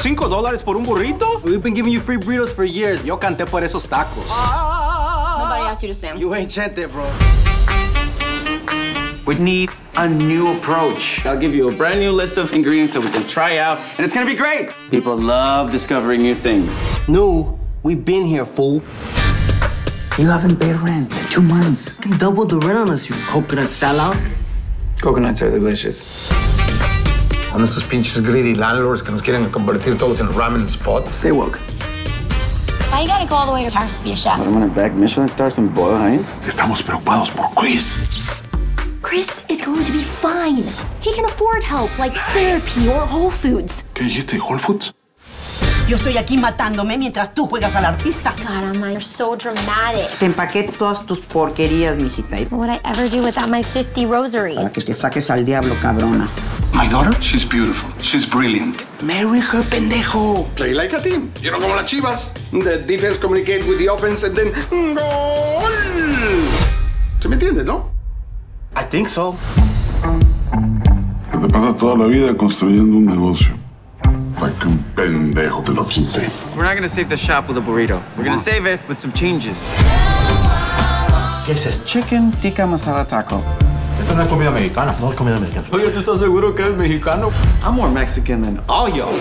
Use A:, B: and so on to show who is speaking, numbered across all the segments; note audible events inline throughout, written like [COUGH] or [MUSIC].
A: ¿Cinco dólares por un burrito? We've been giving you free burritos for years. Yo canté por esos tacos. Ah.
B: Nobody asked you to sing.
A: You ain't Chente, bro.
C: We need a new approach. I'll give you a brand new list of ingredients that we can try out, and it's gonna be great. People love discovering new things.
A: No, we've been here, fool.
D: You haven't paid rent. Two months.
A: You can double the rent on us, you coconut sellout.
D: Coconuts are delicious.
E: Con estos pinches greedy landlords que nos quieren convertir todos en ramen spots.
D: Stay woke.
B: Why you gotta go all the way to Paris to be a chef?
C: I'm gonna back Michelin stars and Boyle Heights.
F: Estamos preocupados por Chris.
B: Chris is going to be fine. He can afford help like therapy or Whole Foods.
F: Can ¿Qué dijiste, Whole Foods?
G: Yo estoy aquí matándome mientras tú juegas al artista.
B: God, Amma, you're so dramatic.
G: Te empaqué todas tus porquerías, mijita.
B: What would I ever do without my 50 rosaries?
G: Para que te saques al diablo, cabrona.
F: My daughter, she's beautiful. She's brilliant.
G: Marry her, pendejo.
F: Play like a team. You know, como las chivas. The defense communicate with the offense and then... ¡Gol! ¿Se me entiende, no?
A: I think so.
F: Te pasas toda la vida construyendo un negocio. Para que un pendejo te lo quite.
C: We're not gonna save the shop with a burrito. We're gonna save it with some changes.
A: ¿Qué es esto?
C: Chicken tikka masala taco.
E: Esto no es comida mexicana.
A: No es comida americana. Oye, ¿tú estás seguro que eres mexicano?
C: I'm more Mexican than all y'all.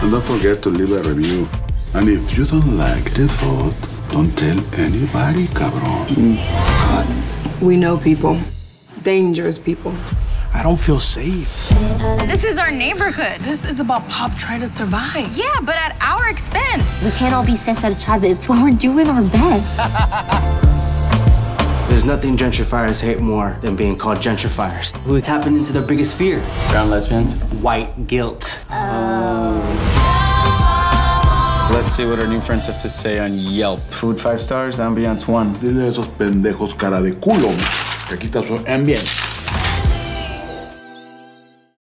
F: And don't forget to leave a review. And if you don't like the food, don't tell anybody, cabrón.
H: We know people, dangerous people.
A: I don't feel safe.
I: This is our neighborhood.
G: This is about Pop trying to survive.
I: Yeah, but at our expense.
B: We can't all be Cesar Chavez, but we're doing our best. [LAUGHS]
A: There's nothing gentrifiers hate more than being called gentrifiers. We're tapping into their biggest fear
C: Brown lesbians.
A: white guilt. Oh.
C: Let's see what our new friends have to say on Yelp. Food five stars, ambiance one.
F: Dile a esos pendejos cara de culo que aquí está su ambiente.